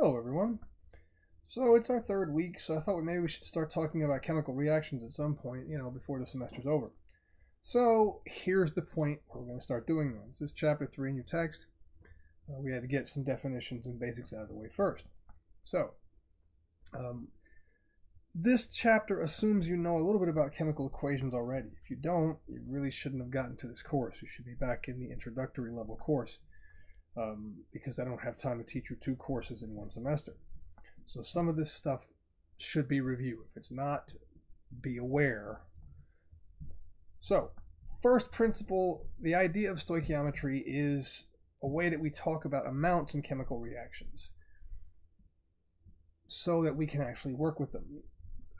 Hello, everyone. So it's our third week, so I thought maybe we should start talking about chemical reactions at some point, you know, before the semester's over. So here's the point where we're going to start doing this. This is chapter 3 in your text. Uh, we had to get some definitions and basics out of the way first. So, um, this chapter assumes you know a little bit about chemical equations already. If you don't, you really shouldn't have gotten to this course. You should be back in the introductory level course um, because I don't have time to teach you two courses in one semester. So some of this stuff should be reviewed. If it's not, be aware. So, first principle the idea of stoichiometry is a way that we talk about amounts in chemical reactions so that we can actually work with them.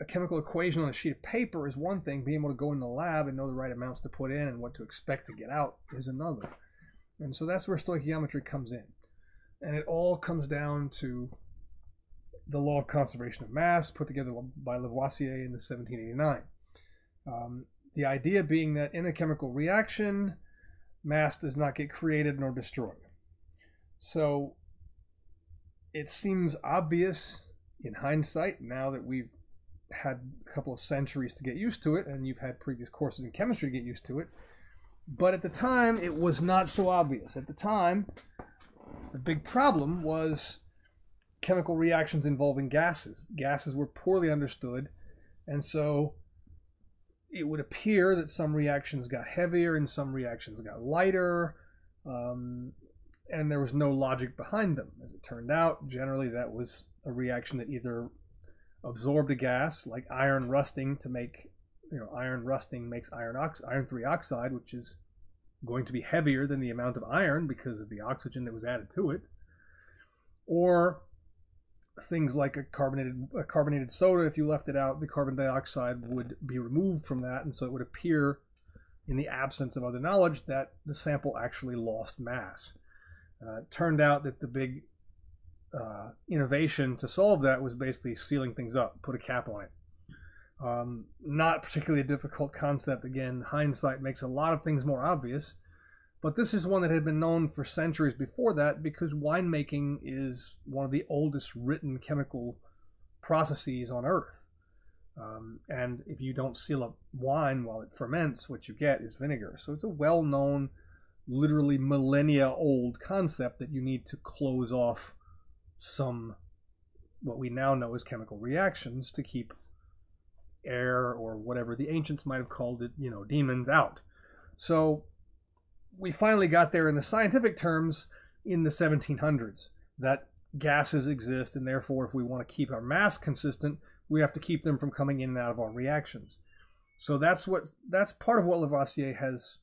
A chemical equation on a sheet of paper is one thing, being able to go in the lab and know the right amounts to put in and what to expect to get out is another. And so that's where stoichiometry comes in. And it all comes down to the law of conservation of mass put together by Lavoisier in 1789. Um, the idea being that in a chemical reaction, mass does not get created nor destroyed. So it seems obvious in hindsight, now that we've had a couple of centuries to get used to it, and you've had previous courses in chemistry to get used to it, but at the time, it was not so obvious. At the time, the big problem was chemical reactions involving gases. Gases were poorly understood, and so it would appear that some reactions got heavier and some reactions got lighter, um, and there was no logic behind them. As it turned out, generally that was a reaction that either absorbed a gas, like iron rusting to make you know, iron rusting makes iron ox- iron 3 oxide, which is going to be heavier than the amount of iron because of the oxygen that was added to it. Or things like a carbonated a carbonated soda, if you left it out, the carbon dioxide would be removed from that, and so it would appear in the absence of other knowledge that the sample actually lost mass. Uh, it turned out that the big uh, innovation to solve that was basically sealing things up, put a cap on it. Um, not particularly a difficult concept. Again, hindsight makes a lot of things more obvious. But this is one that had been known for centuries before that because winemaking is one of the oldest written chemical processes on Earth. Um, and if you don't seal up wine while it ferments, what you get is vinegar. So it's a well known, literally millennia old concept that you need to close off some, what we now know as chemical reactions to keep air or whatever the ancients might have called it, you know, demons out. So we finally got there in the scientific terms in the 1700s that gases exist, and therefore, if we want to keep our mass consistent, we have to keep them from coming in and out of our reactions. So that's what that's part of what Lavoisier has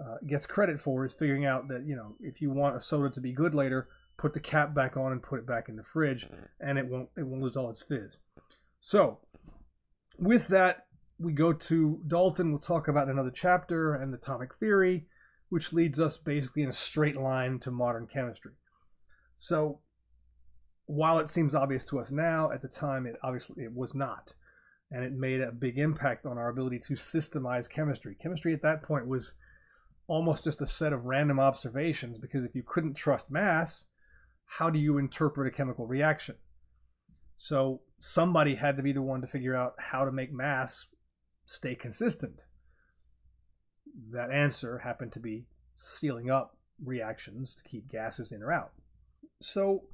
uh, gets credit for is figuring out that you know if you want a soda to be good later, put the cap back on and put it back in the fridge, and it won't it won't lose all its fizz. So with that, we go to Dalton. We'll talk about another chapter and the atomic theory, which leads us basically in a straight line to modern chemistry. So, while it seems obvious to us now, at the time it obviously it was not, and it made a big impact on our ability to systemize chemistry. Chemistry at that point was almost just a set of random observations because if you couldn't trust mass, how do you interpret a chemical reaction? So somebody had to be the one to figure out how to make mass stay consistent. That answer happened to be sealing up reactions to keep gases in or out. So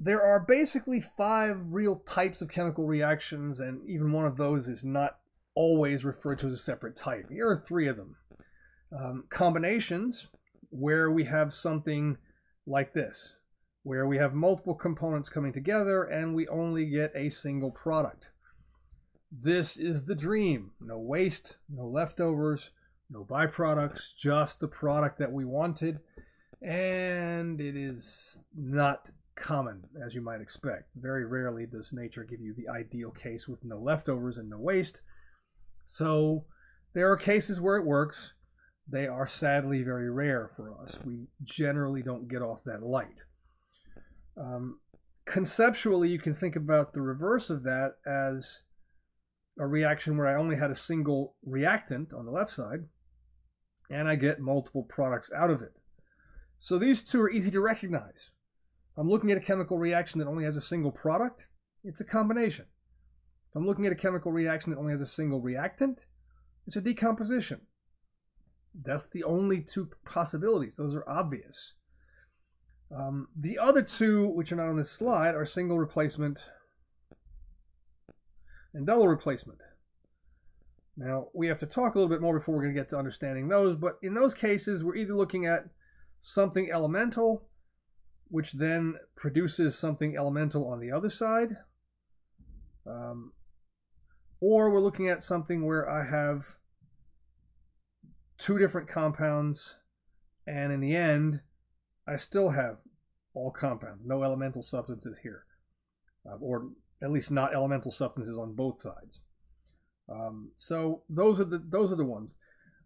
there are basically five real types of chemical reactions, and even one of those is not always referred to as a separate type. Here are three of them. Um, combinations, where we have something like this where we have multiple components coming together and we only get a single product. This is the dream. No waste, no leftovers, no byproducts, just the product that we wanted. And it is not common, as you might expect. Very rarely does nature give you the ideal case with no leftovers and no waste. So there are cases where it works. They are sadly very rare for us. We generally don't get off that light. Um, conceptually, you can think about the reverse of that as a reaction where I only had a single reactant on the left side, and I get multiple products out of it. So these two are easy to recognize. I'm looking at a chemical reaction that only has a single product, it's a combination. If I'm looking at a chemical reaction that only has a single reactant, it's a decomposition. That's the only two possibilities. Those are obvious. Um, the other two, which are not on this slide, are single replacement and double replacement. Now, we have to talk a little bit more before we're going to get to understanding those, but in those cases, we're either looking at something elemental, which then produces something elemental on the other side, um, or we're looking at something where I have two different compounds, and in the end, I still have all compounds, no elemental substances here, uh, or at least not elemental substances on both sides. Um, so those are the those are the ones.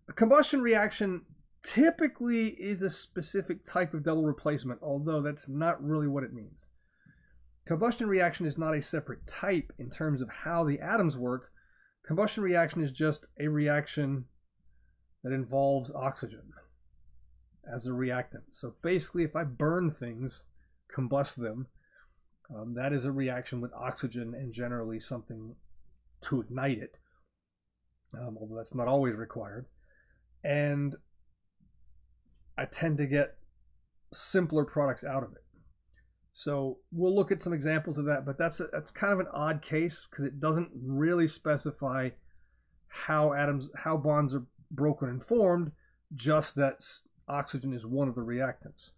A combustion reaction typically is a specific type of double replacement, although that's not really what it means. Combustion reaction is not a separate type in terms of how the atoms work. Combustion reaction is just a reaction that involves oxygen as a reactant. So basically, if I burn things, combust them, um, that is a reaction with oxygen and generally something to ignite it, um, although that's not always required. And I tend to get simpler products out of it. So we'll look at some examples of that, but that's a, that's kind of an odd case because it doesn't really specify how atoms, how bonds are broken and formed, just that oxygen is one of the reactants.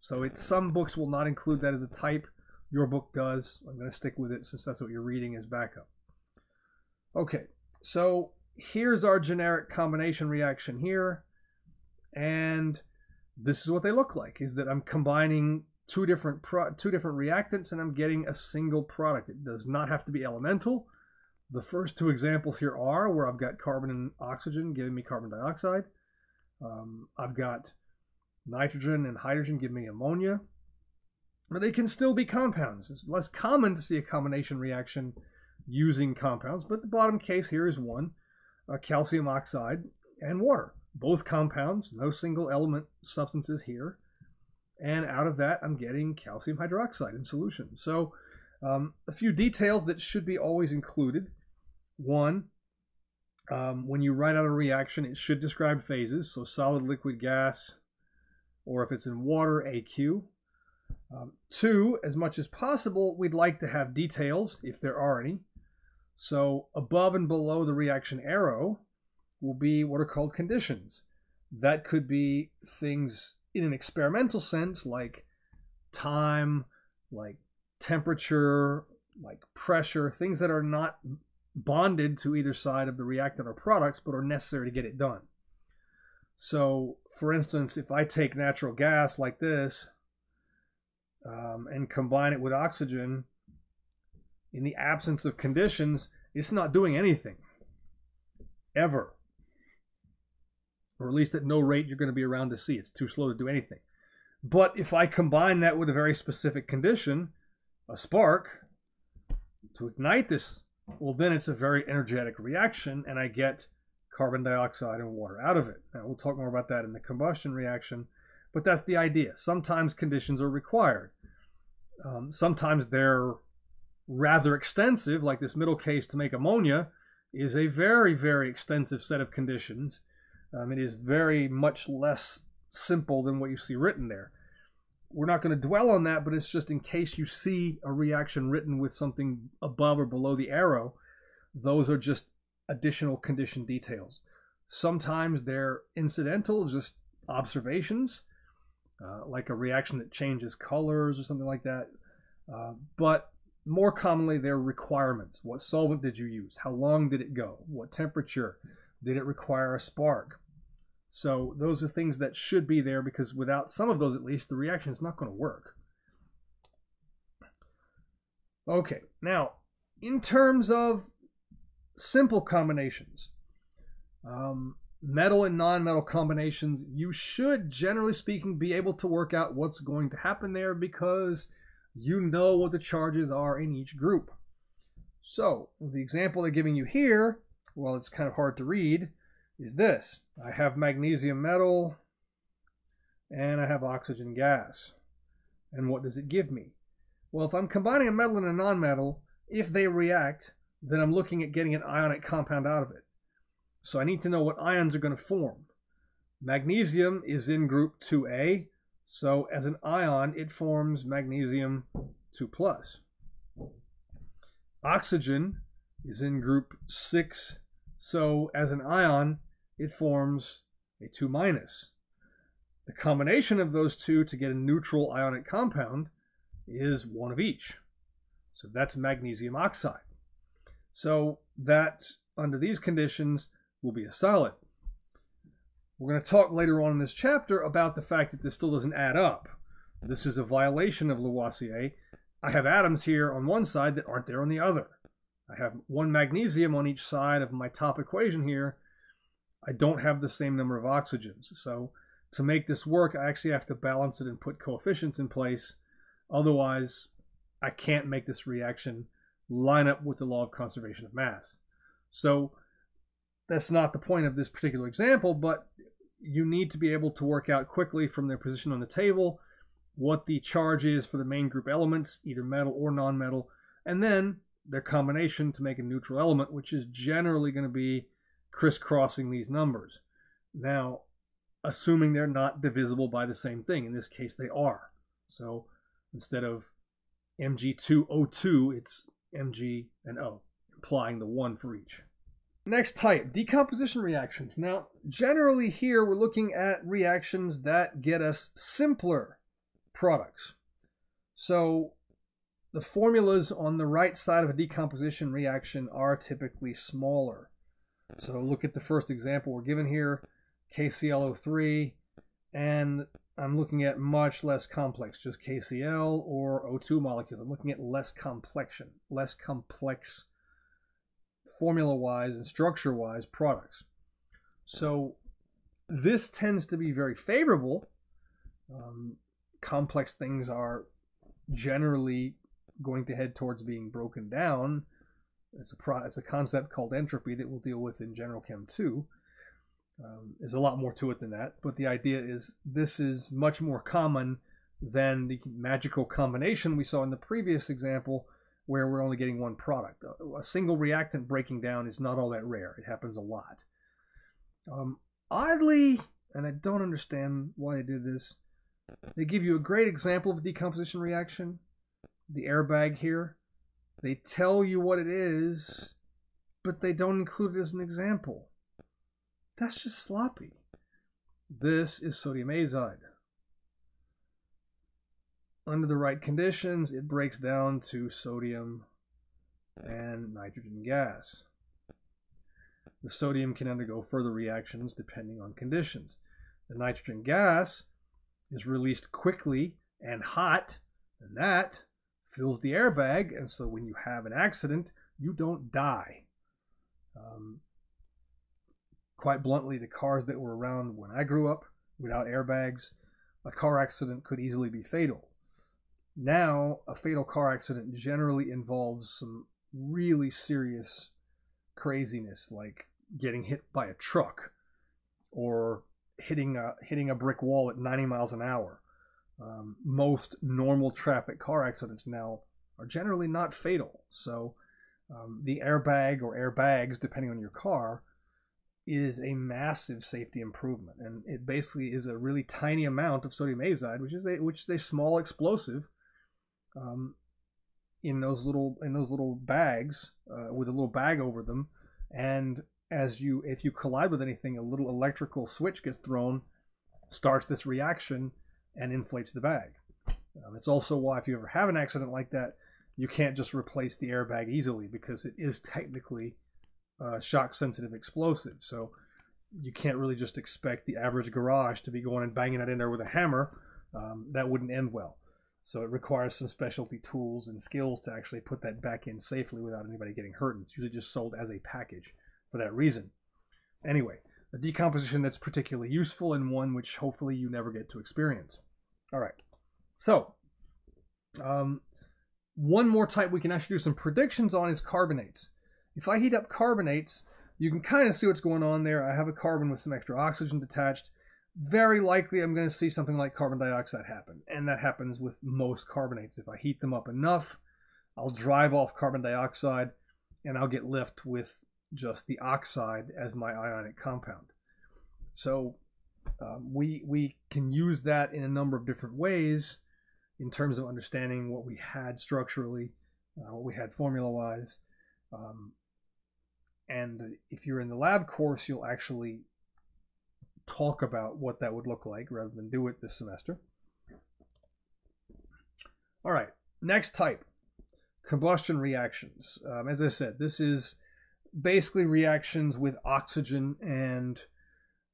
So it, some books will not include that as a type. Your book does. I'm going to stick with it since that's what you're reading as backup. Okay, so here's our generic combination reaction here. And this is what they look like, is that I'm combining two different two different reactants and I'm getting a single product. It does not have to be elemental. The first two examples here are where I've got carbon and oxygen giving me carbon dioxide. Um, I've got nitrogen and hydrogen giving me ammonia. But they can still be compounds. It's less common to see a combination reaction using compounds, but the bottom case here is one, uh, calcium oxide and water. Both compounds, no single element substances here and out of that I'm getting calcium hydroxide in solution. So um, a few details that should be always included. One, um, when you write out a reaction, it should describe phases, so solid, liquid, gas, or if it's in water, AQ. Um, two, as much as possible, we'd like to have details, if there are any. So above and below the reaction arrow will be what are called conditions. That could be things in an experimental sense, like time, like temperature, like pressure, things that are not bonded to either side of the reactant or products, but are necessary to get it done. So, for instance, if I take natural gas like this um, and combine it with oxygen, in the absence of conditions, it's not doing anything. Ever or at least at no rate you're going to be around to see. It's too slow to do anything. But if I combine that with a very specific condition, a spark, to ignite this, well, then it's a very energetic reaction, and I get carbon dioxide and water out of it. Now, we'll talk more about that in the combustion reaction, but that's the idea. Sometimes conditions are required. Um, sometimes they're rather extensive, like this middle case to make ammonia is a very, very extensive set of conditions um, it is very much less simple than what you see written there. We're not going to dwell on that, but it's just in case you see a reaction written with something above or below the arrow, those are just additional condition details. Sometimes they're incidental, just observations, uh, like a reaction that changes colors or something like that. Uh, but more commonly, they're requirements. What solvent did you use? How long did it go? What temperature? Did it require a spark? So those are things that should be there because without some of those at least, the reaction is not going to work. Okay, now in terms of simple combinations, um, metal and non-metal combinations, you should, generally speaking, be able to work out what's going to happen there because you know what the charges are in each group. So the example they're giving you here well, it's kind of hard to read, is this. I have magnesium metal and I have oxygen gas. And what does it give me? Well, if I'm combining a metal and a nonmetal, if they react, then I'm looking at getting an ionic compound out of it. So I need to know what ions are going to form. Magnesium is in group 2A, so as an ion, it forms magnesium 2 plus. Oxygen is in group 6, so as an ion, it forms a 2 minus. The combination of those two to get a neutral ionic compound is one of each. So that's magnesium oxide. So that, under these conditions, will be a solid. We're going to talk later on in this chapter about the fact that this still doesn't add up. This is a violation of Lavoisier. I have atoms here on one side that aren't there on the other. I have one magnesium on each side of my top equation here. I don't have the same number of oxygens. So to make this work, I actually have to balance it and put coefficients in place. Otherwise, I can't make this reaction line up with the law of conservation of mass. So that's not the point of this particular example, but you need to be able to work out quickly from their position on the table what the charge is for the main group elements, either metal or non-metal, and then their combination to make a neutral element, which is generally going to be crisscrossing these numbers. Now, assuming they're not divisible by the same thing. In this case, they are. So instead of Mg2O2, it's Mg and O, implying the one for each. Next type, decomposition reactions. Now, generally here we're looking at reactions that get us simpler products. So the formulas on the right side of a decomposition reaction are typically smaller. So look at the first example we're given here, KClO3, and I'm looking at much less complex, just KCl or O2 molecule. I'm looking at less complexion, less complex formula-wise and structure-wise products. So this tends to be very favorable. Um, complex things are generally going to head towards being broken down. It's a pro- it's a concept called entropy that we'll deal with in General Chem 2. Um, there's a lot more to it than that, but the idea is this is much more common than the magical combination we saw in the previous example, where we're only getting one product. A, single reactant breaking down is not all that rare. It happens a lot. Um, oddly, and I don't understand why they did this, they give you a great example of a decomposition reaction, the airbag here. They tell you what it is, but they don't include it as an example. That's just sloppy. This is sodium azide. Under the right conditions, it breaks down to sodium and nitrogen gas. The sodium can undergo further reactions depending on conditions. The nitrogen gas is released quickly and hot, and that fills the airbag, and so when you have an accident, you don't die. Um, quite bluntly, the cars that were around when I grew up without airbags, a car accident could easily be fatal. Now, a fatal car accident generally involves some really serious craziness, like getting hit by a truck or hitting a hitting a brick wall at 90 miles an hour. Um, most normal traffic car accidents now are generally not fatal. So, um, the airbag or airbags, depending on your car, is a massive safety improvement, and it basically is a really tiny amount of sodium azide, which is a which is a small explosive, um, in those little in those little bags uh, with a little bag over them, and as you if you collide with anything, a little electrical switch gets thrown, starts this reaction, and inflates the bag. Um, it's also why if you ever have an accident like that, you can't just replace the airbag easily because it is technically uh, shock sensitive explosive. So you can't really just expect the average garage to be going and banging it in there with a hammer. Um, that wouldn't end well. So it requires some specialty tools and skills to actually put that back in safely without anybody getting hurt. And it's usually just sold as a package for that reason. Anyway, a decomposition that's particularly useful and one which hopefully you never get to experience. All right. So, um, one more type we can actually do some predictions on is carbonates. If I heat up carbonates, you can kind of see what's going on there. I have a carbon with some extra oxygen detached. very likely I'm going to see something like carbon dioxide happen. And that happens with most carbonates. If I heat them up enough, I'll drive off carbon dioxide and I'll get left with just the oxide as my ionic compound. So um, we, we can use that in a number of different ways in terms of understanding what we had structurally, uh, what we had formula wise. Um, and if you're in the lab course, you'll actually talk about what that would look like rather than do it this semester. All right, next type combustion reactions. Um, as I said, this is basically reactions with oxygen and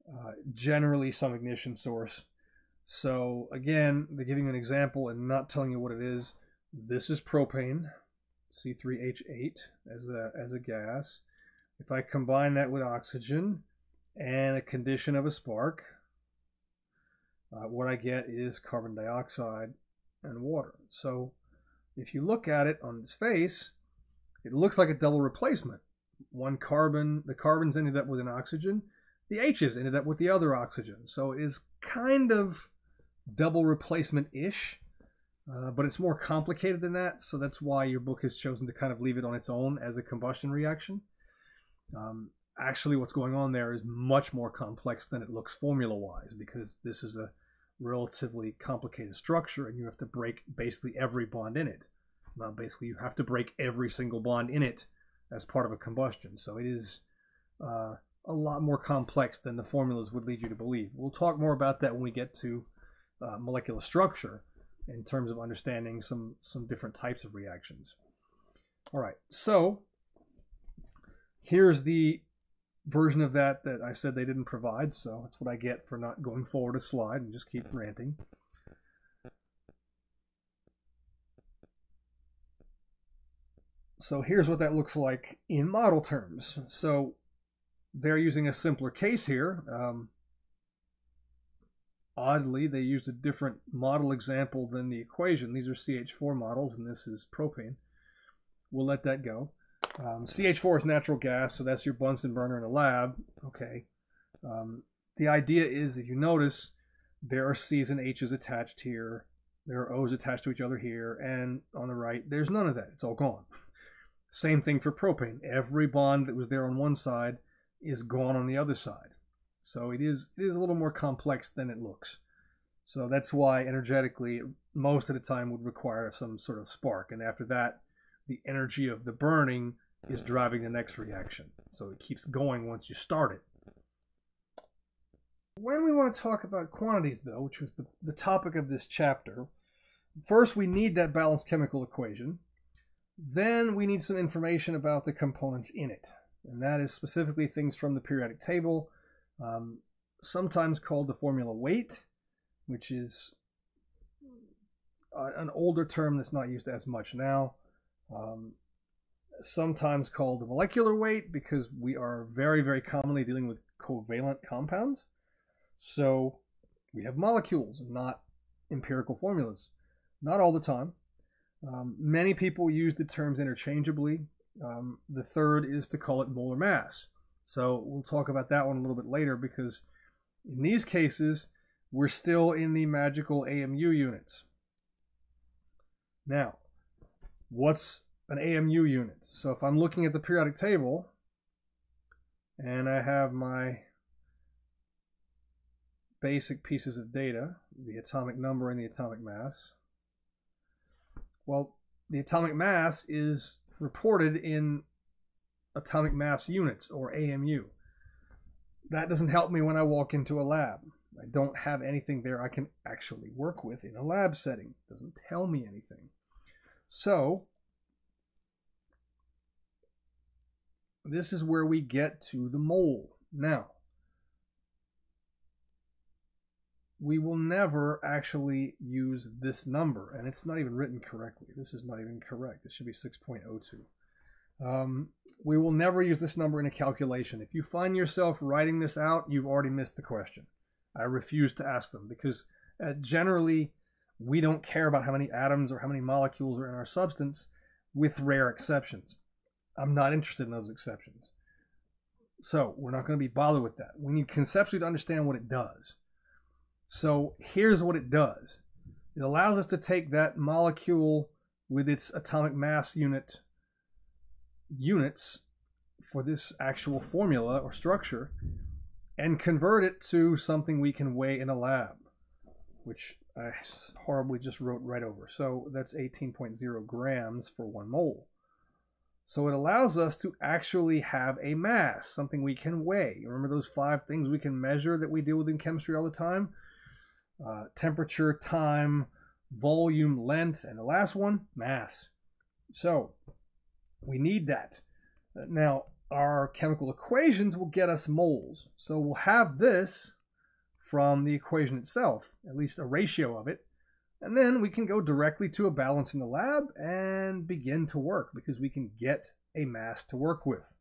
uh, generally some ignition source. So again, they're giving an example and not telling you what it is. This is propane, C3H8 as a, as a gas. If I combine that with oxygen, and a condition of a spark, uh, what I get is carbon dioxide and water. So if you look at it on its face, it looks like a double replacement. One carbon, the carbons ended up with an oxygen, the H's ended up with the other oxygen. So it is kind of double replacement ish, uh, but it's more complicated than that. So that's why your book has chosen to kind of leave it on its own as a combustion reaction. Um, actually what's going on there is much more complex than it looks formula wise because this is a relatively complicated structure and you have to break basically every bond in it. Not basically, you have to break every single bond in it as part of a combustion. So it is uh, a lot more complex than the formulas would lead you to believe. We'll talk more about that when we get to uh, molecular structure in terms of understanding some, some different types of reactions. All right, so here's the version of that that I said they didn't provide, so that's what I get for not going forward a slide and just keep ranting. So here's what that looks like in model terms. So they're using a simpler case here. Um, oddly, they used a different model example than the equation. These are CH4 models, and this is propane. We'll let that go. Um, CH4 is natural gas, so that's your Bunsen burner in a lab. Okay. Um, the idea is if you notice, there are C's and H's attached here. There are O's attached to each other here. And on the right, there's none of that. It's all gone. Same thing for propane. Every bond that was there on one side is gone on the other side. So it is, it is a little more complex than it looks. So that's why energetically, most of the time would require some sort of spark. And after that, the energy of the burning is driving the next reaction. So it keeps going once you start it. When we want to talk about quantities, though, which was the, the topic of this chapter, first we need that balanced chemical equation. Then we need some information about the components in it. And that is specifically things from the periodic table, um, sometimes called the formula weight, which is uh, an older term that's not used as much now. Um, sometimes called the molecular weight because we are very, very commonly dealing with covalent compounds. So we have molecules, not empirical formulas. Not all the time. Um, many people use the terms interchangeably. Um, the third is to call it molar mass. So we'll talk about that one a little bit later because in these cases, we're still in the magical AMU units. Now, what's an AMU unit? So if I'm looking at the periodic table and I have my basic pieces of data, the atomic number and the atomic mass, well, the atomic mass is reported in atomic mass units or AMU. That doesn't help me when I walk into a lab. I don't have anything there I can actually work with in a lab setting. It doesn't tell me anything. So this is where we get to the mole. Now, we will never actually use this number, and it's not even written correctly. This is not even correct. It should be 6.02. Um, we will never use this number in a calculation. If you find yourself writing this out, you've already missed the question. I refuse to ask them because uh, generally we don't care about how many atoms or how many molecules are in our substance with rare exceptions. I'm not interested in those exceptions. So we're not going to be bothered with that. We need conceptually to understand what it does. So here's what it does it allows us to take that molecule with its atomic mass unit units for this actual formula or structure and convert it to something we can weigh in a lab, which I horribly just wrote right over. So that's 18.0 grams for one mole. So it allows us to actually have a mass, something we can weigh. Remember those five things we can measure that we deal with in chemistry all the time? Uh, temperature, time, volume, length, and the last one, mass. So we need that. Now, our chemical equations will get us moles. So we'll have this from the equation itself, at least a ratio of it. And then we can go directly to a balance in the lab and begin to work because we can get a mass to work with.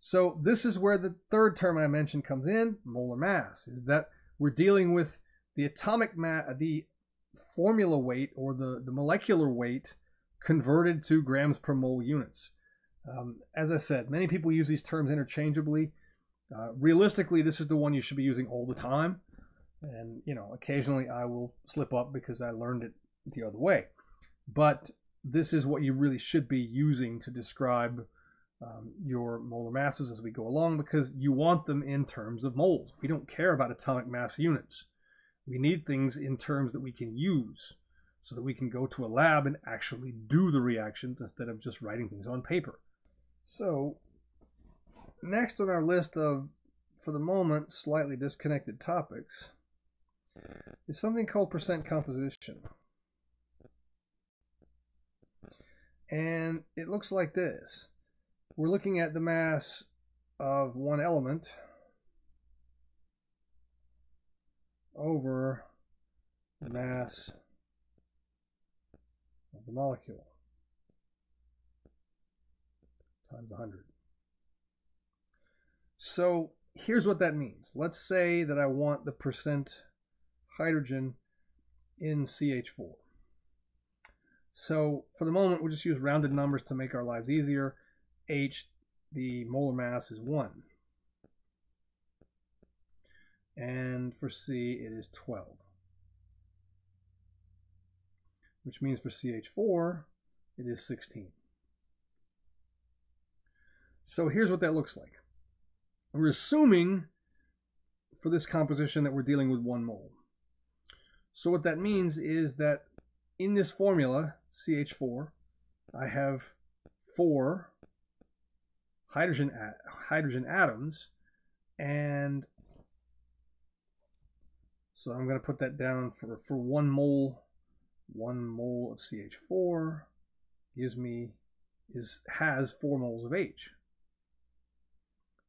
So this is where the third term I mentioned comes in, molar mass, is that we're dealing with the atomic mass, the formula weight or the, the molecular weight converted to grams per mole units. Um, as I said, many people use these terms interchangeably. Uh, realistically, this is the one you should be using all the time. And, you know, occasionally I will slip up because I learned it the other way. But this is what you really should be using to describe um, your molar masses as we go along because you want them in terms of moles. We don't care about atomic mass units. We need things in terms that we can use so that we can go to a lab and actually do the reactions instead of just writing things on paper. So, next on our list of, for the moment, slightly disconnected topics is something called percent composition. And it looks like this. We're looking at the mass of one element over the mass of the molecule times 100. So here's what that means. Let's say that I want the percent hydrogen in CH4. So for the moment, we'll just use rounded numbers to make our lives easier. H, the molar mass is 1. And for C, it is 12. Which means for CH4, it is 16. So here's what that looks like. We're assuming for this composition that we're dealing with one mole. So what that means is that in this formula, CH4, I have four hydrogen hydrogen atoms and so I'm going to put that down for, for one mole one mole of CH4 gives me is has four moles of H.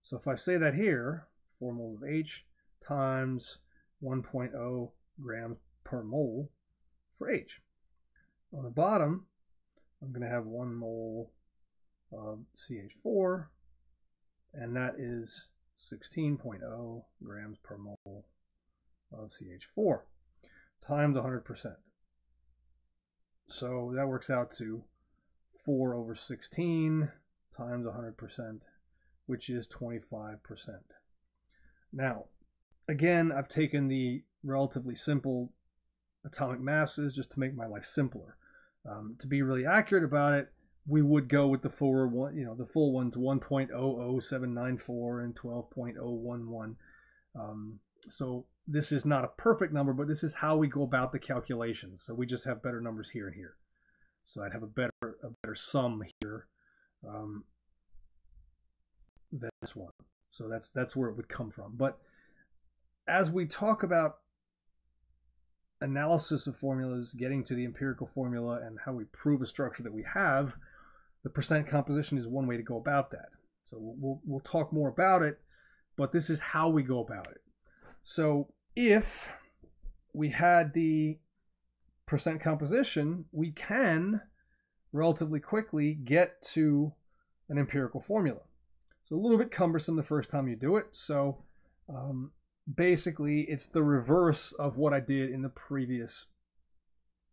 So if I say that here 4 moles of H times 1.0 grams per mole for H. On the bottom I'm going to have one mole of CH4, and that is 16.0 grams per mole of CH4 times 100%. So that works out to 4 over 16 times 100%, which is 25%. Now, again, I've taken the relatively simple atomic masses just to make my life simpler. Um, to be really accurate about it, we would go with the full one, you know, the full ones 1.00794 and 12.011. Um, so this is not a perfect number, but this is how we go about the calculations. So we just have better numbers here and here. So I'd have a better a better sum here um, than this one. So that's that's where it would come from. But as we talk about analysis of formulas, getting to the empirical formula, and how we prove a structure that we have, the percent composition is one way to go about that. So we'll, we'll talk more about it, but this is how we go about it. So if we had the percent composition, we can relatively quickly get to an empirical formula. It's a little bit cumbersome the first time you do it. So um, basically, it's the reverse of what I did in the previous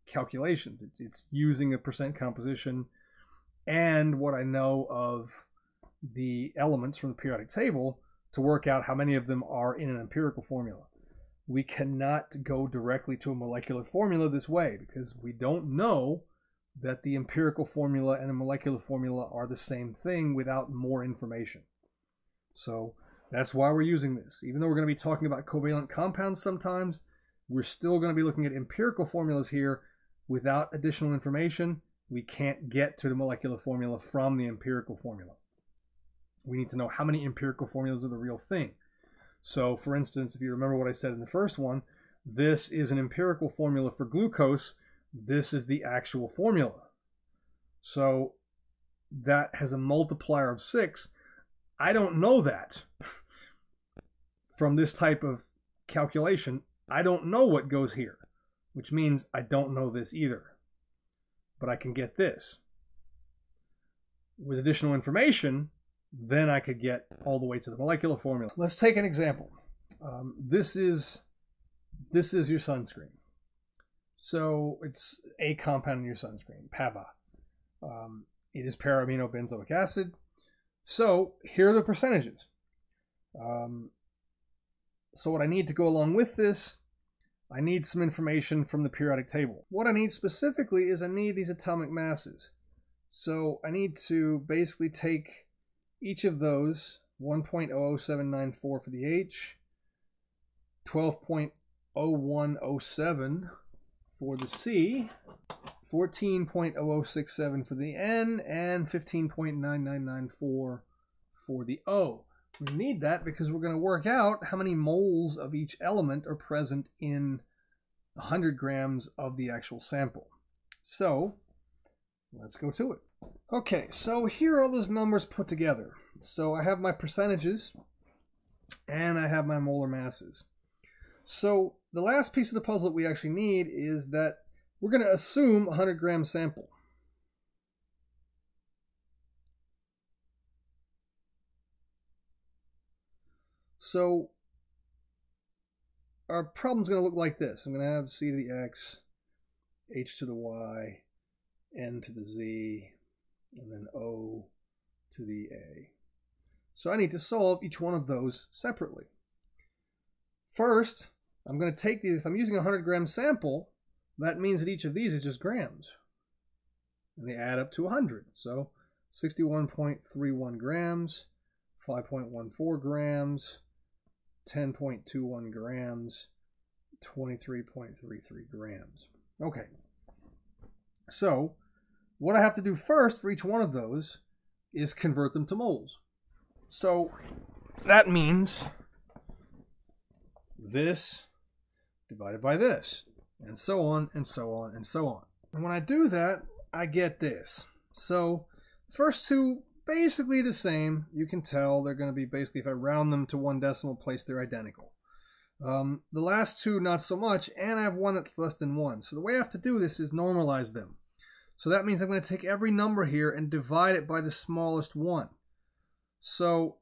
calculations. It's, it's using a percent composition and what I know of the elements from the periodic table to work out how many of them are in an empirical formula. We cannot go directly to a molecular formula this way because we don't know that the empirical formula and the molecular formula are the same thing without more information. So that's why we're using this. Even though we're going to be talking about covalent compounds sometimes, we're still going to be looking at empirical formulas here without additional information. We can't get to the molecular formula from the empirical formula. We need to know how many empirical formulas are the real thing. So, for instance, if you remember what I said in the first one, this is an empirical formula for glucose. This is the actual formula. So, that has a multiplier of 6. I don't know that from this type of calculation. I don't know what goes here, which means I don't know this either. But I can get this. With additional information, then I could get all the way to the molecular formula. Let's take an example. Um, this is this is your sunscreen. So it's a compound in your sunscreen, PABA. Um, it is para-aminobenzoic acid. So here are the percentages. Um, so what I need to go along with this, I need some information from the periodic table. What I need specifically is I need these atomic masses. So I need to basically take each of those 1.00794 for the H, 12.0107 for the C, 14.0067 for the N, and 15.9994 for the O. We need that because we're going to work out how many moles of each element are present in 100 grams of the actual sample. So, let's go to it. Okay, so here are all those numbers put together. So I have my percentages and I have my molar masses. So the last piece of the puzzle that we actually need is that we're going to assume a 100 gram sample. So our problem's going to look like this. I'm going to have c to the x, h to the y, n to the z, and then O to the A. So I need to solve each one of those separately. First, I'm going to take these, if I'm using a 100 gram sample, that means that each of these is just grams. And they add up to 100. So 61.31 grams, 5.14 grams, 10.21 grams, 23.33 grams. Okay. So what I have to do first for each one of those is convert them to moles. So that means this divided by this, and so on, and so on, and so on. And when I do that, I get this. So first two basically the same. You can tell they're going to be basically, if I round them to one decimal place, they're identical. Um, the last two, not so much, and I have one that's less than one. So the way I have to do this is normalize them. So that means I'm going to take every number here and divide it by the smallest one. So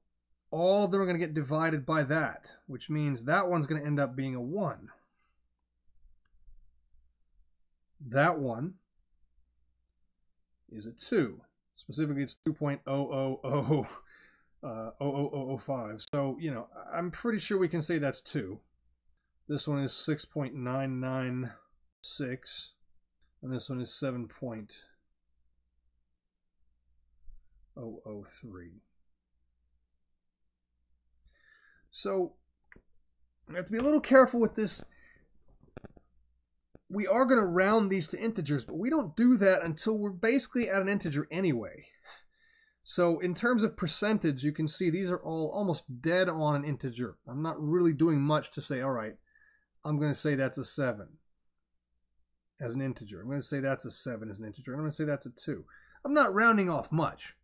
all of them are going to get divided by that, which means that one's going to end up being a 1. That one is a 2. Specifically, it's 2.000 uh, 00005. So, you know, I'm pretty sure we can say that's 2. This one is 6.996 and this one is 7.003. So I have to be a little careful with this. We are going to round these to integers, but we don't do that until we're basically at an integer anyway. So in terms of percentage, you can see these are all almost dead on an integer. I'm not really doing much to say, all right, I'm going to say that's a 7 as an integer. I'm going to say that's a 7 as an integer. I'm going to say that's a 2. I'm not rounding off much.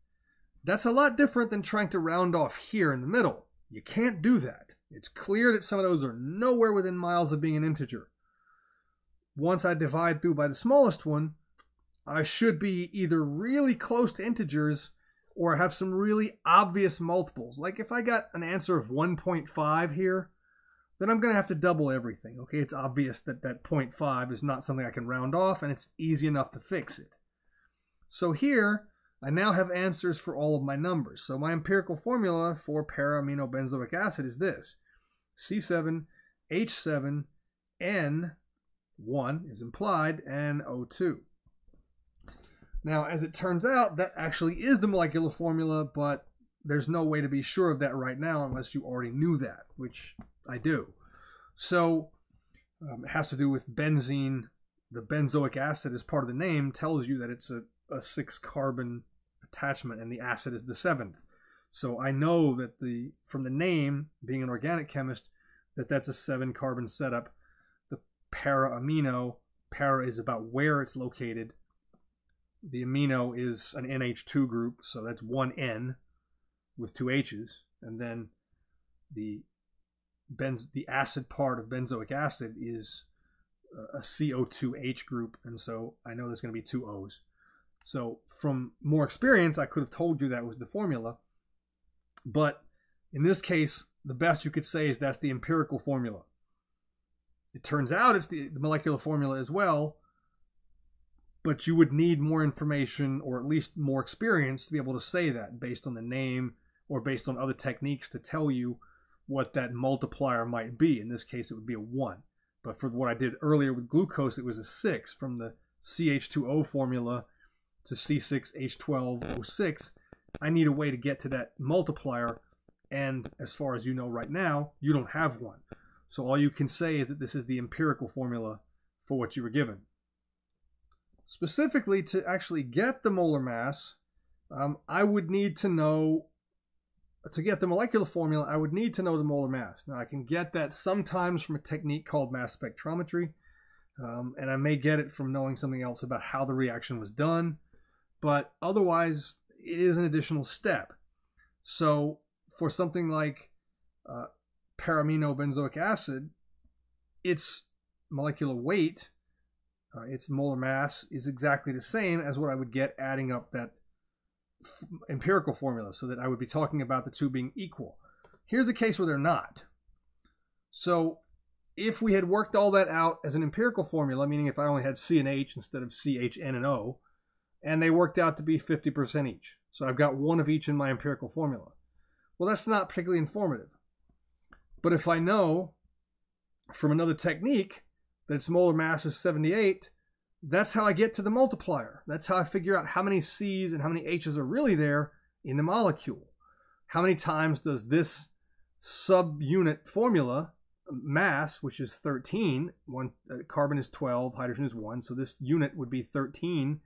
That's a lot different than trying to round off here in the middle. You can't do that. It's clear that some of those are nowhere within miles of being an integer. Once I divide through by the smallest one, I should be either really close to integers or I have some really obvious multiples. Like if I got an answer of 1.5 here, then I'm going to have to double everything. Okay, it's obvious that that 0.5 is not something I can round off, and it's easy enough to fix it. So here, I now have answers for all of my numbers. So my empirical formula for para-aminobenzoic acid is this. C7, H7, N1 is implied, and O2. Now, as it turns out, that actually is the molecular formula, but there's no way to be sure of that right now unless you already knew that, which I do. So um, it has to do with benzene. The benzoic acid, as part of the name, tells you that it's a, a six carbon attachment, and the acid is the seventh. So I know that the from the name, being an organic chemist, that that's a seven carbon setup. Para amino, para is about where it's located. The amino is an NH2 group, so that's one N with two H's, and then the benz the acid part of benzoic acid is a CO2H group, and so I know there's going to be two O's. So from more experience, I could have told you that was the formula, but in this case, the best you could say is that's the empirical formula. It turns out it's the, the molecular formula as well, but you would need more information or at least more experience to be able to say that based on the name or based on other techniques to tell you what that multiplier might be. In this case, it would be a 1. But for what I did earlier with glucose, it was a 6 from the CH2O formula to C6H12O6. I need a way to get to that multiplier. And as far as you know right now, you don't have one. So all you can say is that this is the empirical formula for what you were given. Specifically, to actually get the molar mass, um, I would need to know to get the molecular formula, I would need to know the molar mass. Now, I can get that sometimes from a technique called mass spectrometry, um, and I may get it from knowing something else about how the reaction was done, but otherwise, it is an additional step. So, for something like uh, para-aminobenzoic acid, its molecular weight, uh, its molar mass, is exactly the same as what I would get adding up that empirical formula so that I would be talking about the two being equal. Here's a case where they're not. So if we had worked all that out as an empirical formula, meaning if I only had C and H instead of C, H, N, and O, and they worked out to be 50% each. So I've got one of each in my empirical formula. Well, that's not particularly informative. But if I know from another technique that its molar mass is 78, that's how I get to the multiplier. That's how I figure out how many C's and how many H's are really there in the molecule. How many times does this subunit formula mass, which is 13, one uh, carbon is 12, hydrogen is 1, so this unit would be 13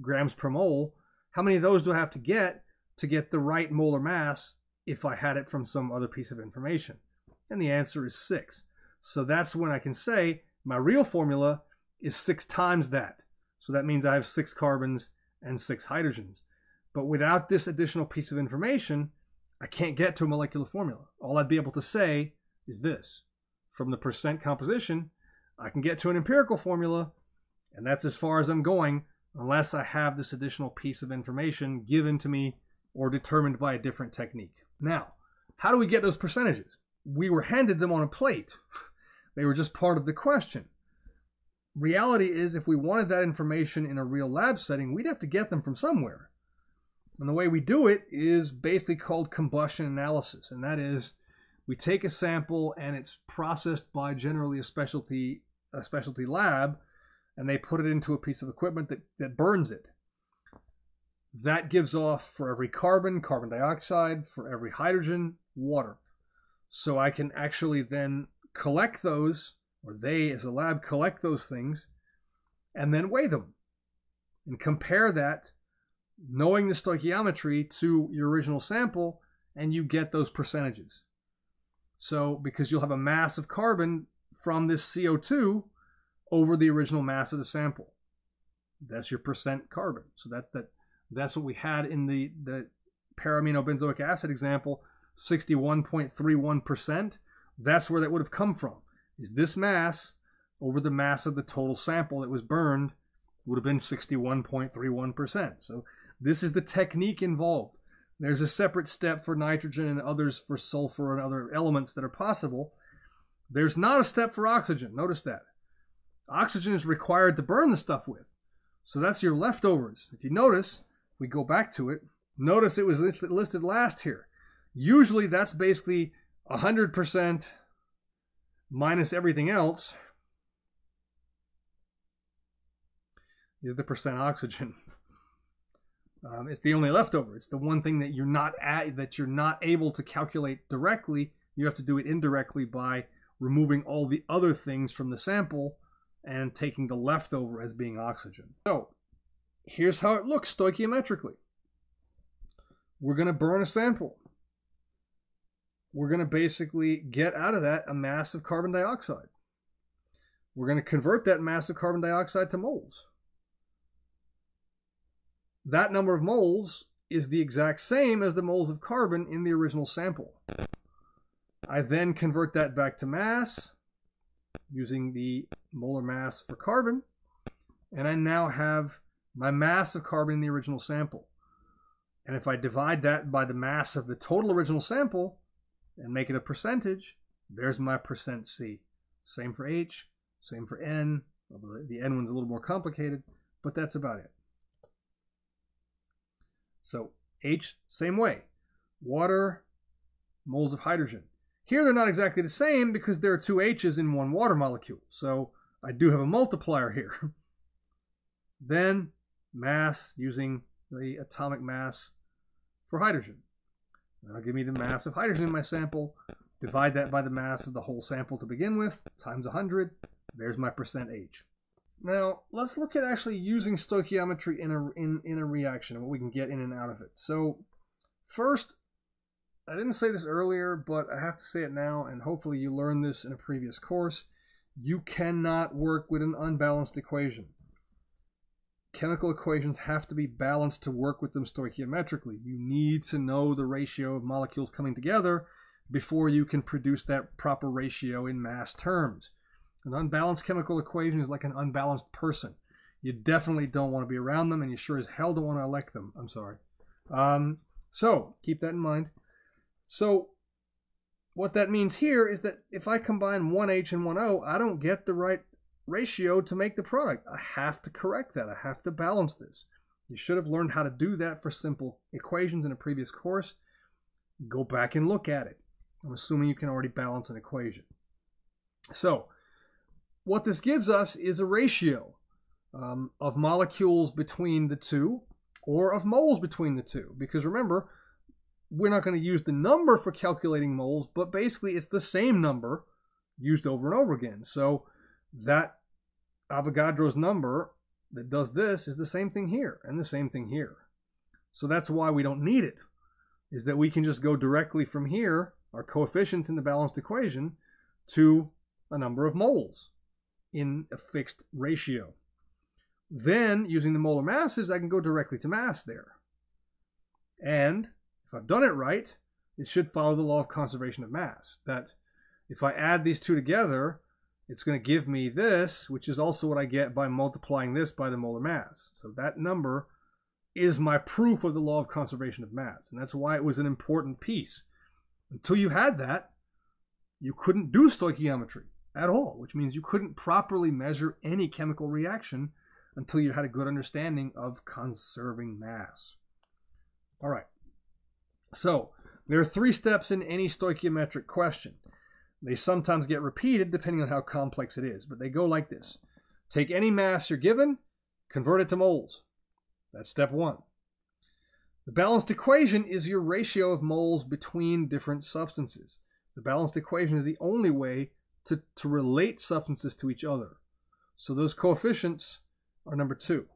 grams per mole. How many of those do I have to get to get the right molar mass if I had it from some other piece of information? And the answer is 6. So that's when I can say my real formula is six times that. So that means I have six carbons and six hydrogens. But without this additional piece of information, I can't get to a molecular formula. All I'd be able to say is this. From the percent composition, I can get to an empirical formula, and that's as far as I'm going unless I have this additional piece of information given to me or determined by a different technique. Now, how do we get those percentages? We were handed them on a plate. They were just part of the question reality is if we wanted that information in a real lab setting, we'd have to get them from somewhere. And the way we do it is basically called combustion analysis. And that is we take a sample and it's processed by generally a specialty a specialty lab and they put it into a piece of equipment that, that burns it. That gives off for every carbon, carbon dioxide, for every hydrogen, water. So I can actually then collect those or they as a lab collect those things and then weigh them and compare that knowing the stoichiometry to your original sample and you get those percentages. So because you'll have a mass of carbon from this CO2 over the original mass of the sample. That's your percent carbon. So that that that's what we had in the the para-aminobenzoic acid example 61.31% that's where that would have come from is this mass over the mass of the total sample that was burned would have been 61.31%. So this is the technique involved. There's a separate step for nitrogen and others for sulfur and other elements that are possible. There's not a step for oxygen. Notice that. Oxygen is required to burn the stuff with. So that's your leftovers. If you notice, we go back to it, notice it was listed, last here. Usually that's basically 100% minus everything else is the percent oxygen. Um, it's the only leftover. It's the one thing that you're not at, that you're not able to calculate directly. You have to do it indirectly by removing all the other things from the sample and taking the leftover as being oxygen. So here's how it looks stoichiometrically. We're going to burn a sample. We're going to basically get out of that a mass of carbon dioxide. We're going to convert that mass of carbon dioxide to moles. That number of moles is the exact same as the moles of carbon in the original sample. I then convert that back to mass using the molar mass for carbon, and I now have my mass of carbon in the original sample. And if I divide that by the mass of the total original sample and make it a percentage, there's my percent C. Same for H, same for N. The N one's a little more complicated, but that's about it. So H, same way. Water, moles of hydrogen. Here they're not exactly the same because there are two H's in one water molecule. So I do have a multiplier here. then mass using the atomic mass for hydrogen. That'll give me the mass of hydrogen in my sample. Divide that by the mass of the whole sample to begin with, times 100. There's my percent H. Now, let's look at actually using stoichiometry in a, in, in a reaction and what we can get in and out of it. So, first, I didn't say this earlier, but I have to say it now, and hopefully you learned this in a previous course. You cannot work with an unbalanced equation. Chemical equations have to be balanced to work with them stoichiometrically. You need to know the ratio of molecules coming together before you can produce that proper ratio in mass terms. An unbalanced chemical equation is like an unbalanced person. You definitely don't want to be around them, and you sure as hell don't want to elect them. I'm sorry. Um, so keep that in mind. So what that means here is that if I combine one H and one O, I don't get the right ratio to make the product. I have to correct that. I have to balance this. You should have learned how to do that for simple equations in a previous course. Go back and look at it. I'm assuming you can already balance an equation. So what this gives us is a ratio um, of molecules between the two or of moles between the two. Because remember, we're not going to use the number for calculating moles, but basically it's the same number used over and over again. So that Avogadro's number that does this is the same thing here and the same thing here. So that's why we don't need it, is that we can just go directly from here, our coefficient in the balanced equation, to a number of moles in a fixed ratio. Then, using the molar masses, I can go directly to mass there. And if I've done it right, it should follow the law of conservation of mass. That if I add these two together, it's going to give me this, which is also what I get by multiplying this by the molar mass. So that number is my proof of the law of conservation of mass. And that's why it was an important piece. Until you had that, you couldn't do stoichiometry at all, which means you couldn't properly measure any chemical reaction until you had a good understanding of conserving mass. All right. So, there are three steps in any stoichiometric question. They sometimes get repeated depending on how complex it is, but they go like this Take any mass you're given, convert it to moles. That's step one. The balanced equation is your ratio of moles between different substances. The balanced equation is the only way to, to relate substances to each other. So those coefficients are number two.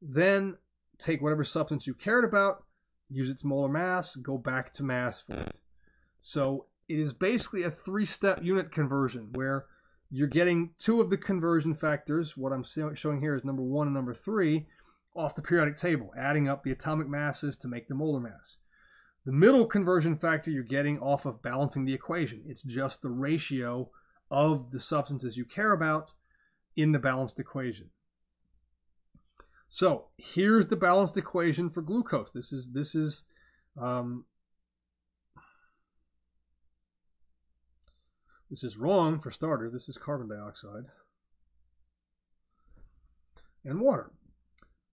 Then take whatever substance you cared about, use its molar mass, go back to mass for it. So it is basically a three-step unit conversion where you're getting two of the conversion factors. What I'm showing here is number one and number three off the periodic table, adding up the atomic masses to make the molar mass. The middle conversion factor you're getting off of balancing the equation. It's just the ratio of the substances you care about in the balanced equation. So here's the balanced equation for glucose. This is this is um, this is wrong for starters. This is carbon dioxide and water.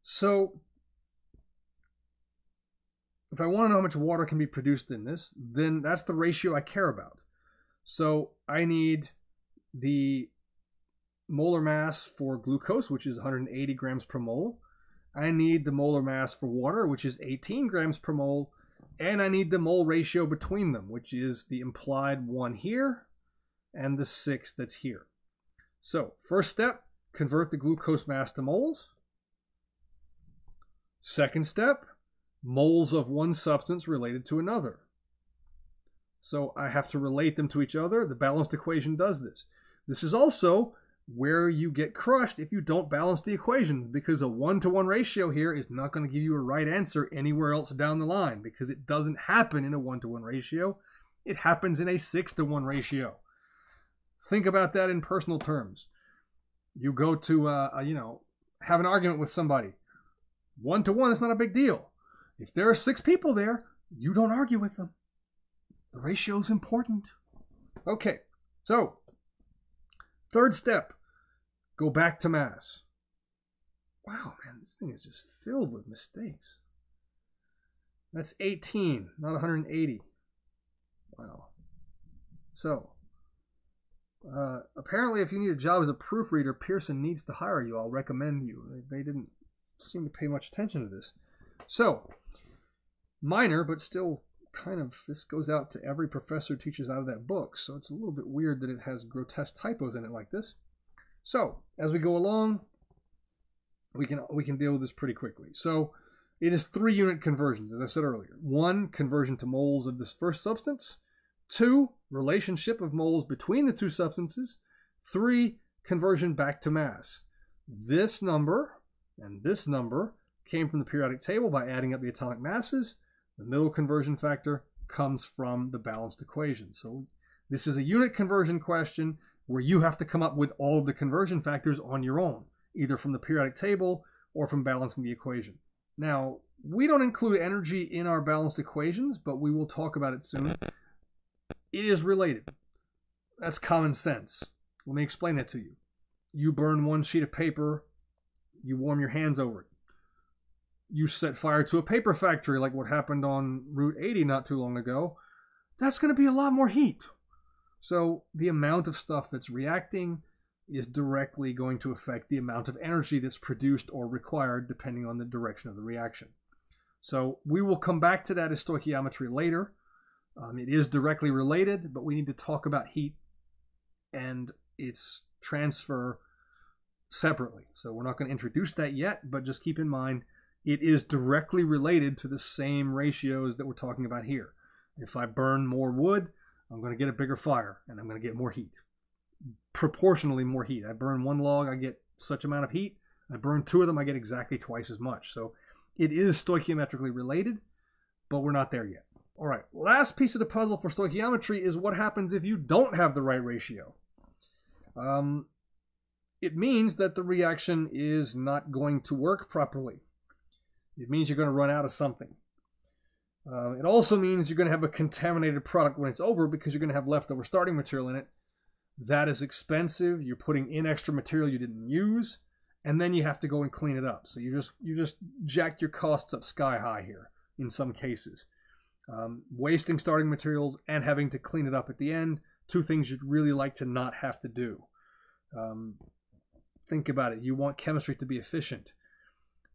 So if I want to know how much water can be produced in this, then that's the ratio I care about. So I need the molar mass for glucose, which is 180 grams per mole. I need the molar mass for water, which is 18 grams per mole. And I need the mole ratio between them, which is the implied one here and the six that's here. So first step, convert the glucose mass to moles. Second step, moles of one substance related to another. So I have to relate them to each other. The balanced equation does this. This is also where you get crushed if you don't balance the equations because a one to one ratio here is not going to give you a right answer anywhere else down the line because it doesn't happen in a one to one ratio. It happens in a six to one ratio. Think about that in personal terms. You go to, uh, you know, have an argument with somebody. One to one is not a big deal. If there are six people there, you don't argue with them. The ratio is important. Okay, so Third step, go back to mass. Wow, man, this thing is just filled with mistakes. That's 18, not 180. Wow. So, uh, apparently, if you need a job as a proofreader, Pearson needs to hire you. I'll recommend you. They, didn't seem to pay much attention to this. So, minor, but still kind of this goes out to every professor teaches out of that book, so it's a little bit weird that it has grotesque typos in it like this. So as we go along, we can we can deal with this pretty quickly. So it is three unit conversions, as I said earlier. One, conversion to moles of this first substance. Two, relationship of moles between the two substances. Three, conversion back to mass. This number and this number came from the periodic table by adding up the atomic masses. The middle conversion factor comes from the balanced equation. So this is a unit conversion question where you have to come up with all of the conversion factors on your own, either from the periodic table or from balancing the equation. Now, we don't include energy in our balanced equations, but we will talk about it soon. It is related. That's common sense. Let me explain that to you. You burn one sheet of paper, you warm your hands over it you set fire to a paper factory like what happened on Route 80 not too long ago, that's going to be a lot more heat. So the amount of stuff that's reacting is directly going to affect the amount of energy that's produced or required depending on the direction of the reaction. So we will come back to that as stoichiometry later. Um, it is directly related, but we need to talk about heat and its transfer separately. So we're not going to introduce that yet, but just keep in mind it is directly related to the same ratios that we're talking about here. If I burn more wood, I'm going to get a bigger fire and I'm going to get more heat. Proportionally more heat. I burn one log, I get such amount of heat. I burn two of them, I get exactly twice as much. So it is stoichiometrically related, but we're not there yet. All right, last piece of the puzzle for stoichiometry is what happens if you don't have the right ratio. Um, it means that the reaction is not going to work properly. It means you're going to run out of something. Uh, it also means you're going to have a contaminated product when it's over because you're going to have leftover starting material in it. That is expensive. You're putting in extra material you didn't use, and then you have to go and clean it up. So you just you just jacked your costs up sky high here in some cases. Um, wasting starting materials and having to clean it up at the end, two things you'd really like to not have to do. Um, think about it. You want chemistry to be efficient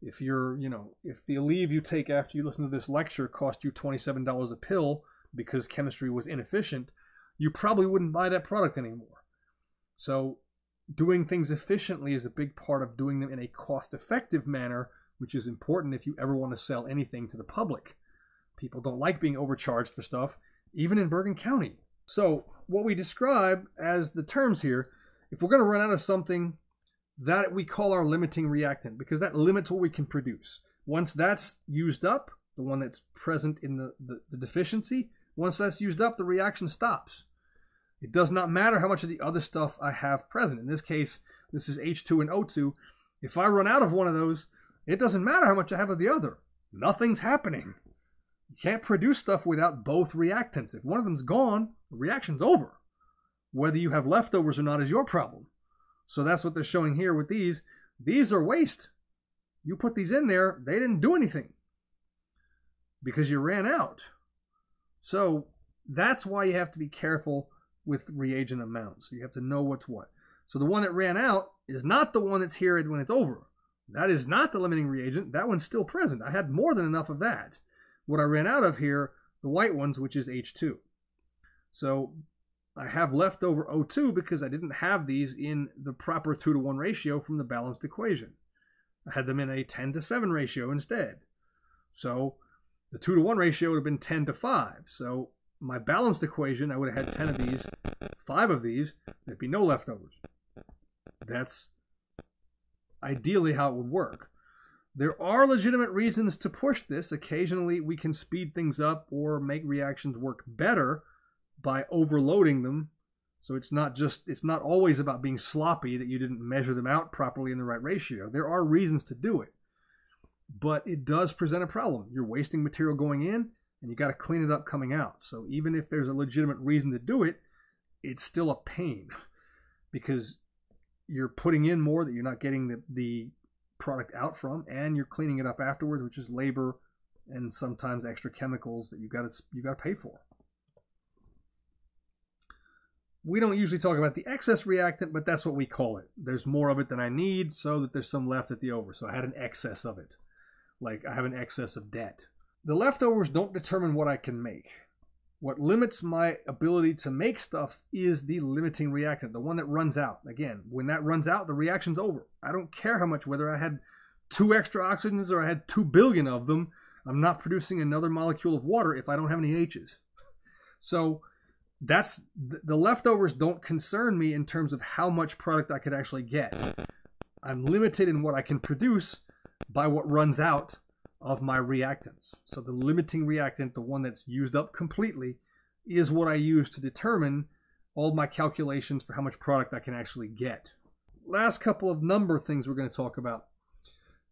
if you're, you know, if the Aleve you take after you listen to this lecture cost you $27 a pill because chemistry was inefficient, you probably wouldn't buy that product anymore. So, doing things efficiently is a big part of doing them in a cost effective manner, which is important if you ever want to sell anything to the public. People don't like being overcharged for stuff, even in Bergen County. So, what we describe as the terms here, if we're going to run out of something that we call our limiting reactant because that limits what we can produce. Once that's used up, the one that's present in the, the, the, deficiency, once that's used up, the reaction stops. It does not matter how much of the other stuff I have present. In this case, this is H2 and O2. If I run out of one of those, it doesn't matter how much I have of the other. Nothing's happening. Can't produce stuff without both reactants. If one of them's gone, the reaction's over. Whether you have leftovers or not is your problem. So that's what they're showing here with these. These are waste. You put these in there, they didn't do anything. because you ran out. So that's why you have to be careful with reagent amounts. You have to know what's what. So the one that ran out is not the one that's here when it's over. That is not the limiting reagent. That one's still present. I had more than enough of that. What I ran out of here, the white ones, which is H2. So I have left over O2 because I didn't have these in the proper 2 to 1 ratio from the balanced equation. I had them in a 10 to 7 ratio instead. So the 2 to 1 ratio would have been 10 to 5. So my balanced equation, I would have had 10 of these, 5 of these, there'd be no leftovers. That's ideally how it would work. There are legitimate reasons to push this. Occasionally, we can speed things up or make reactions work better by overloading them. So it's not just it's not always about being sloppy that you didn't measure them out properly in the right ratio. There are reasons to do it. But it does present a problem. You're wasting material going in and you got to clean it up coming out. So even if there's a legitimate reason to do it, it's still a pain because you're putting in more that you're not getting the, the product out from, and you're cleaning it up afterwards, which is labor and sometimes extra chemicals that you got to you got to pay for. We don't usually talk about the excess reactant, but that's what we call it. There's more of it than I need, so that there's some left at the over. So I had an excess of it, like I have an excess of debt. The leftovers don't determine what I can make. What limits my ability to make stuff is the limiting reactant, the one that runs out. Again, when that runs out, the reaction's over. I don't care how much, whether I had two extra oxygens or I had two billion of them, I'm not producing another molecule of water if I don't have any H's. So that's the leftovers don't concern me in terms of how much product I could actually get. I'm limited in what I can produce by what runs out of my reactants. So the limiting reactant, the one that's used up completely, is what I use to determine all my calculations for how much product I can actually get. Last couple of number things we're going to talk about.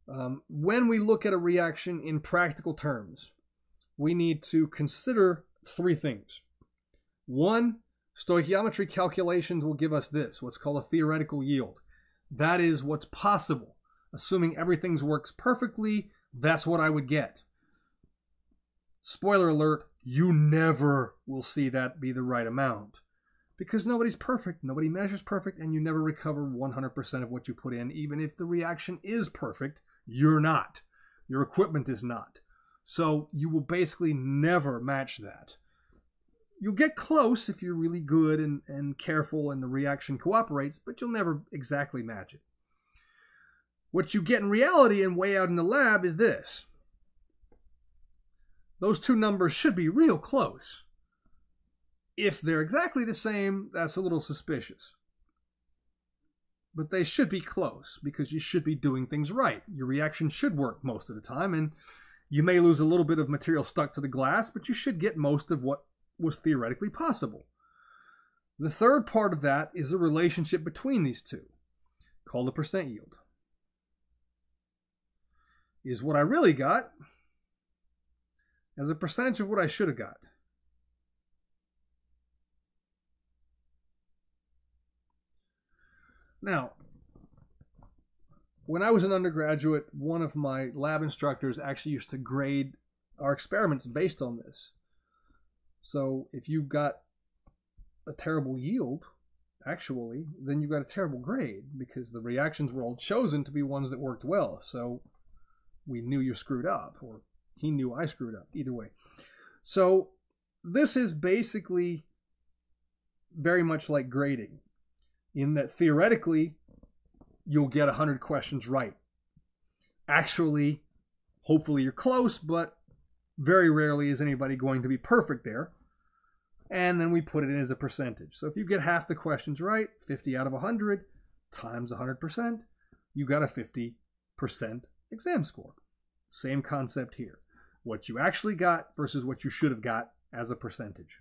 Um, when we look at a reaction in practical terms, we need to consider three things. One, stoichiometry calculations will give us this, what's called a theoretical yield. That is what's possible. Assuming everything works perfectly, that's what I would get. Spoiler alert, you never will see that be the right amount. Because nobody's perfect, nobody measures perfect, and you never recover 100% of what you put in. Even if the reaction is perfect, you're not. Your equipment is not. So you will basically never match that. You'll get close if you're really good and, and careful and the reaction cooperates, but you'll never exactly match it. What you get in reality and weigh out in the lab is this. Those two numbers should be real close. If they're exactly the same, that's a little suspicious. But they should be close because you should be doing things right. Your reaction should work most of the time, and you may lose a little bit of material stuck to the glass, but you should get most of what was theoretically possible. The third part of that is the relationship between these two, called the percent yield is what I really got as a percentage of what I should have got. Now, when I was an undergraduate, one of my lab instructors actually used to grade our experiments based on this. So if you got a terrible yield, actually, then you got a terrible grade because the reactions were all chosen to be ones that worked well. So we knew you screwed up, or he knew I screwed up. Either way. So this is basically very much like grading, in that theoretically, you'll get 100 questions right. Actually, hopefully you're close, but very rarely is anybody going to be perfect there. And then we put it in as a percentage. So if you get half the questions right, 50 out of 100 times 100%, you got a 50% exam score. Same concept here. What you actually got versus what you should have got as a percentage.